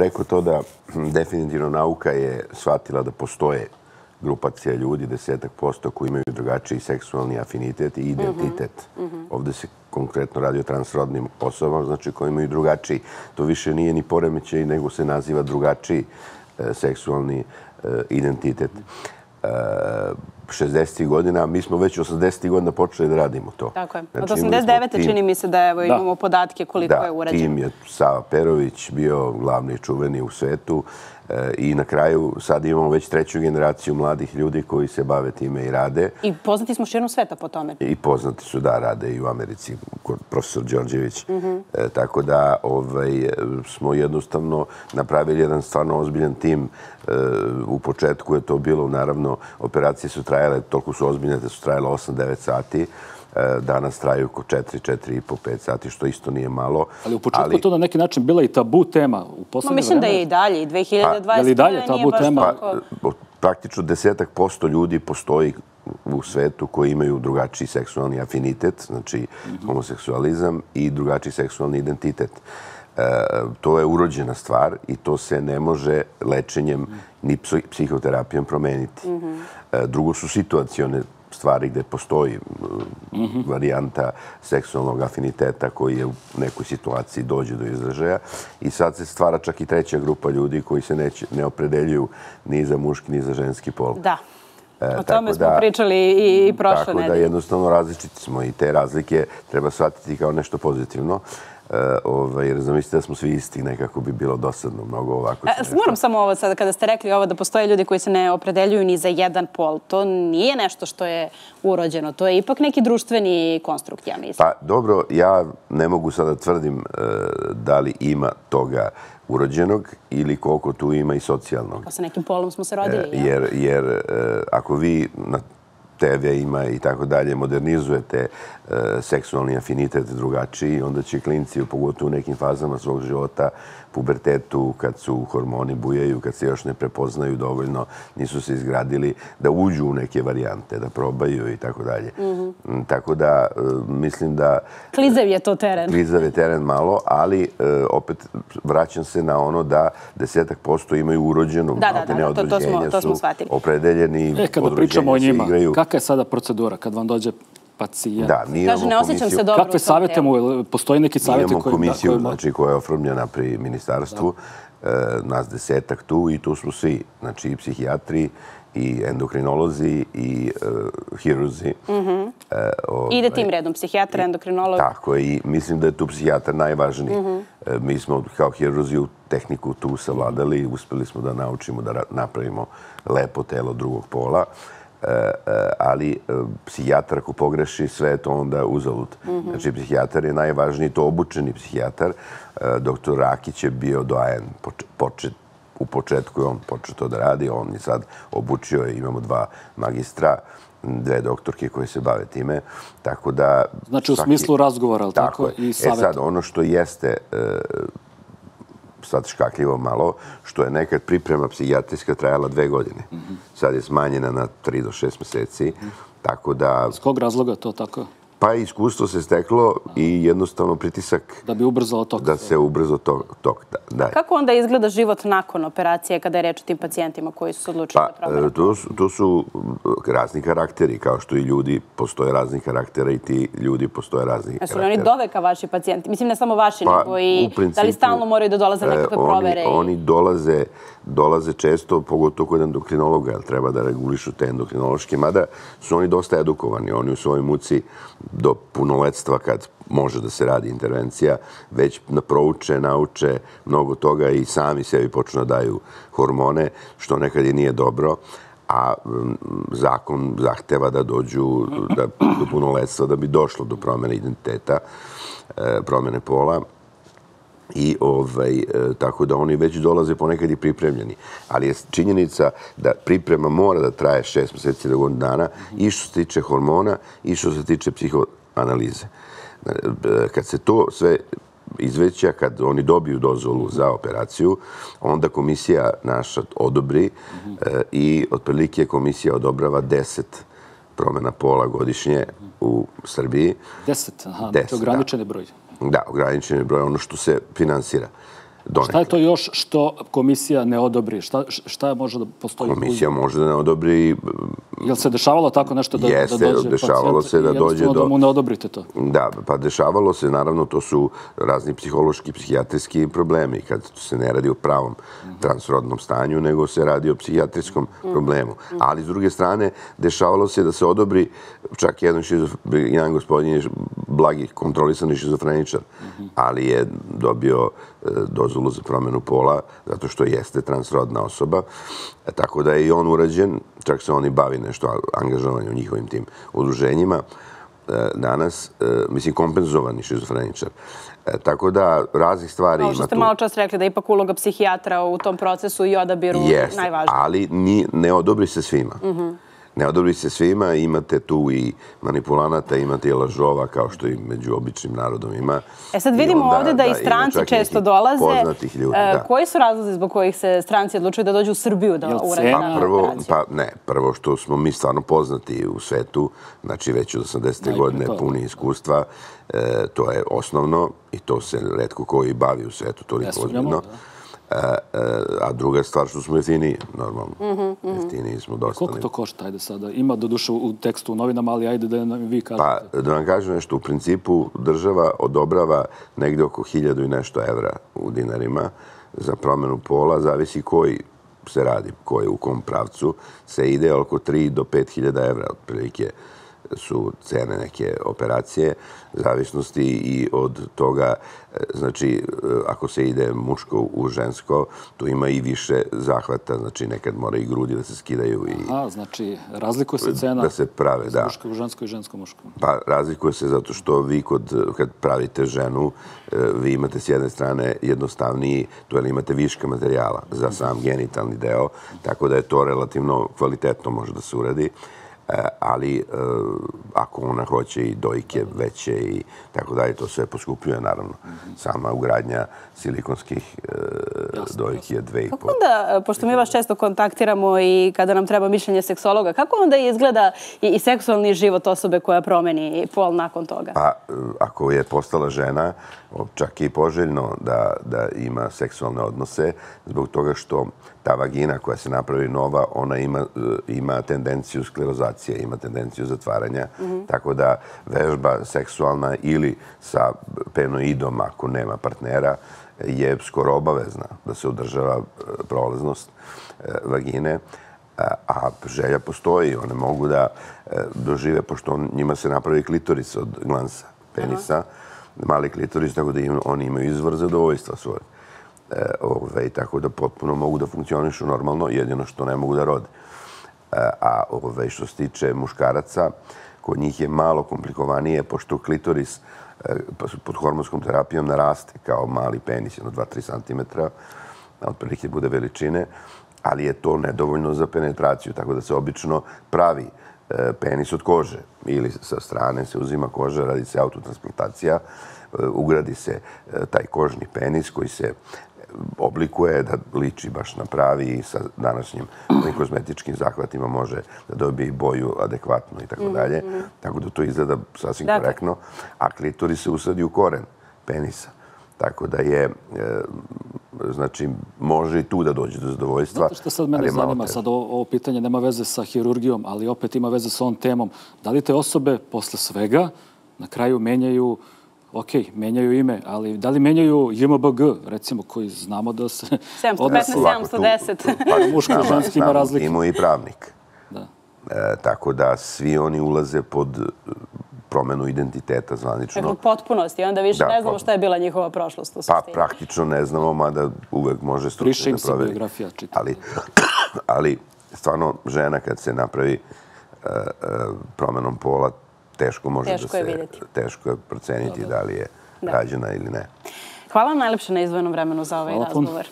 rekao to da definitivno nauka je shvatila da postoje grupacija ljudi, desetak posto, koji imaju drugačiji seksualni afinitet i identitet. Mhm. Ovdje se konkretno radi o transrodnim osobama, znači koji imaju drugačiji. To više nije ni poremećaj, nego se naziva drugačiji e, seksualni e, identitet. 60. godina, mi smo već 80. godina počeli da radimo to. Tako je. Od 89. Znači, čini mi se da evo, imamo podatke koliko je urađeno. Da, tim je Sava Perović bio glavni čuveni u svetu. I na kraju sad imamo već treću generaciju mladih ljudi koji se bave time i rade. I poznati smo širom sveta po tome. I poznati su, da, rade i u Americi, profesor Đorđević. Mhm. E, tako da ovaj, smo jednostavno napravili jedan stvarno ozbiljan tim. E, u početku je to bilo, naravno, operacije su trajale, toliko su ozbiljne da su trajale 8-9 sati. E, danas traju oko 4, 4 i po 5 sati, što isto nije malo. Ali u početku to na neki način bila i tabu tema u poslednje vreme. Mislim da je i dalje, i 2020. Pa, je li dalje tabu tema? Pa, praktično desetak posto ljudi postoji u svetu koji imaju drugačiji seksualni afinitet, znači mhm. homoseksualizam i drugačiji seksualni identitet. E, to je urođena stvar i to se ne može lečenjem ni psihoterapijom promeniti. E, drugo su situacione stvari gde postoji varijanta seksualnog afiniteta koji je u nekoj situaciji dođe do izražaja. I sad se stvara čak i treća grupa ljudi koji se ne opredeljuju ni za muški, ni za ženski pol. Da. E, o tome smo pričali i prošle nedelje. Tako da jednostavno različiti smo i te razlike treba shvatiti kao nešto pozitivno. Eh, ovaj, jer zamislite da smo svi isti, nekako bi bilo dosadno mnogo ovako. E, moram samo ovo sada, kada ste rekli ovo da postoje ljudi koji se ne opredeljuju ni za jedan pol, to nije nešto što je urođeno, to je ipak neki društveni konstrukt, ja mislim. Pa dobro, ja ne mogu sada tvrdim eh, da li ima toga urođenog ili koliko tu ima i socijalnog. Pa sa nekim polom smo se rodili, jer ako vi na TV ima i tako dalje, modernizujete e, seksualni afinitet drugačiji, onda će klinci, pogotovo u nekim fazama svog života, pubertetu, kad su hormoni bujaju, kad se još ne prepoznaju dovoljno, nisu se izgradili, da uđu u neke varijante, da probaju i tako dalje. Mhm. Tako da, e, mislim da... Klizav je to teren. Klizav je teren malo, ali e, opet vraćam se na ono da desetak posto imaju urođenog, da, da, da, to, smo, to smo shvatili. opredeljeni, e, kada pričamo o njima, kakva je sada procedura kad vam dođe pacijent. Da, mi imamo Kaže, ne osjećam se dobro Kakve savjete mu, postoji neki savjeti koji... Imamo komisiju, znači, koja je oformljena pri ministarstvu, e, nas desetak tu i tu smo svi, znači i psihijatri, i endokrinolozi, i uh, hiruzi. Mm -hmm. uh, Ide tim redom, psihijatra, endokrinolog. Tako je, i mislim da je tu psihijatar najvažniji. Mm -hmm. uh, mi smo kao hiruzi u tehniku tu savladali i uspeli smo da naučimo da napravimo lepo telo drugog pola. Uh, E, e, ali e, psihijatar ako pogreši sve to onda uzalud. Mhm. Znači, psihijatar je najvažniji, to obučeni psihijatar. Doktor Rakić je bio doajen u početku, on počeo to da radi, on je sad obučio, imamo dva magistra, dve doktorke koje se bave time, tako da... Znači, u smislu razgovora, ali tako, i savjeta? E sad, ono što jeste sad škakljivo malo, što je nekad priprema psihijatrijska trajala dve godine. Sad je smanjena na tri do šest meseci. Tako da... S kog razloga to tako? Pa iskustvo se steklo i jednostavno pritisak... Da bi ubrzalo tok. Da se ubrzo tok. Da. Kako onda izgleda život nakon operacije kada je reč o tim pacijentima koji su se odlučili pa, da promene? To, to su razni karakteri, kao što i ljudi postoje razni karaktera i ti ljudi postoje razni karakteri. Su li oni doveka vaši pacijenti? Mislim, ne samo vaši, pa, nego i da li stalno moraju da dolaze na nekakve provere? Oni dolaze dolaze često, pogotovo kod endokrinologa, jer treba da regulišu te endokrinološke, mada su oni dosta edukovani. Oni u svojoj muci do punoletstva, kad može da se radi intervencija, već prouče, nauče mnogo toga i sami sebi počnu da daju hormone, što nekad i nije dobro a zakon zahteva da dođu da, do punoletstva da bi došlo do promjene identiteta, e, promjene pola i ovaj, e, tako da oni već dolaze ponekad i pripremljeni. Ali je činjenica da priprema mora da traje šest mjeseci do godina dana i što se tiče hormona i što se tiče psihoanalize. E, kad se to sve izveća, kad oni dobiju dozvolu za operaciju, onda komisija naša odobri e, i otprilike komisija odobrava deset promjena pola godišnje u Srbiji. Deset, aha, to je ograničeni broj. Da, ograničen je broj ono što se finansira. Šta je to još što komisija ne odobri? Šta, šta može da postoji? Komisija može da ne odobri... Jel se dešavalo tako nešto da, jeste, da dođe dešavalo se da dođe do... da mu ne odobrite to? Da, pa dešavalo se, naravno, to su razni psihološki, psihijatrijski problemi, kad se ne radi o pravom transrodnom stanju, nego se radi o psihijatrijskom problemu. Ali, s druge strane, dešavalo se da se odobri čak jedan, jedan gospodin je blagi kontrolisani šizofreničar, ali je dobio e, dozvolu za promjenu pola, zato što jeste transrodna osoba. E, tako da je i on urađen, čak se on i bavi nešto angažovanje u njihovim tim udruženjima e, danas, mislim, kompenzovani šizofreničar. Tako da raznih stvari ima tu. Ovo što ste malo čas rekli da je ipak uloga psihijatra u tom procesu i odabiru najvažnije. Jeste, ali ne odobri se svima. Mhm ne odobri se svima, imate tu i manipulanata, imate i lažova, kao što i među običnim narodom ima. E sad vidimo ovdje da i stranci često dolaze. Poznatih ljudi, e, da. Koji su razlozi zbog kojih se stranci odlučuju da dođu u Srbiju da urade pa prvo, Pa ne, prvo što smo mi stvarno poznati u svetu, znači već od 80. godine puni iskustva, e, to je osnovno i to se redko koji bavi u svetu toliko ozbiljno. A druga stvar što smo jeftiniji, normalno. Mhm, mhm. Jeftiniji smo dosta. Koliko to košta, ajde sada? Ima do duše u tekstu u novinama, ali ajde da nam vi kažete. Pa, da vam kažem nešto, u principu država odobrava negde oko hiljadu i nešto evra u dinarima za promjenu pola, zavisi koji se radi, koji u kom pravcu se ide, oko 3 do 5 hiljada evra, otprilike su cene neke operacije, zavisnosti i od toga, e, znači, e, ako se ide muško u žensko, tu ima i više zahvata, znači nekad mora i grudi da se skidaju. I Aha, znači, razlikuje se cena da se prave, da. muško u žensko i žensko muško. Pa, razlikuje se zato što vi kod, kad pravite ženu, e, vi imate s jedne strane jednostavniji, to je imate viška materijala za sam genitalni deo, tako da je to relativno kvalitetno može da se uradi. E, ali e, ako ona hoće i dojke veće i tako dalje, to sve poskupljuje, naravno. Sama ugradnja silikonskih e, dojke je dve i pol. Kako onda, pošto mi vas često kontaktiramo i kada nam treba mišljenje seksologa, kako onda izgleda i seksualni život osobe koja promeni pol nakon toga? Pa, ako je postala žena, čak i poželjno da, da ima seksualne odnose, zbog toga što ta vagina koja se napravi nova, ona ima, e, ima tendenciju sklerozacije, ima tendenciju zatvaranja, mhm. tako da vežba seksualna ili sa penoidom, ako nema partnera, je skoro obavezna da se održava e, prolaznost e, vagine, a želja postoji, one mogu da dožive, pošto njima se napravi klitoris od glansa penisa, mali klitoris, tako da oni imaju izvor zadovoljstva svoje. E, ove, tako da potpuno mogu da funkcionišu normalno, jedino što ne mogu da rode. E, a ove, što se tiče muškaraca, kod njih je malo komplikovanije, pošto klitoris e, pa pod hormonskom terapijom naraste kao mali penis, jedno 2-3 cm, otprilike bude veličine, ali je to nedovoljno za penetraciju, tako da se obično pravi penis od kože ili sa strane se uzima koža, radi se autotransplantacija, ugradi se taj kožni penis koji se oblikuje, da liči baš na pravi i sa današnjim kozmetičkim zahvatima može da dobije i boju adekvatno i tako dalje. Mhm, mhm. Tako da to izgleda sasvim korektno. A klitori se usadi u koren penisa. Tako da je, e, znači, može i tu da dođe do zadovoljstva. Zato što sad mene zanima, sad ovo pitanje nema veze sa hirurgijom, ali opet ima veze sa ovom temom. Da li te osobe posle svega na kraju menjaju ok, menjaju ime, ali da li menjaju JMBG, recimo, koji znamo da se... 715, 710. Pa muško i ženski ima razlike. Imao i pravnik. Da. E, tako da svi oni ulaze pod promenu identiteta zvanično. Dakle, potpunosti. Onda više ne znamo šta je bila njihova prošlost. U pa praktično ne znamo, mada uvek može stručno da proveri. Biografija čitati. Ali, ali stvarno žena kad se napravi uh, uh, promenom pola, teško može teško da se... Vidjeti. Teško je proceniti da li je rađena ili ne. Hvala vam najlepše na izvojenom vremenu za ovaj razgovor.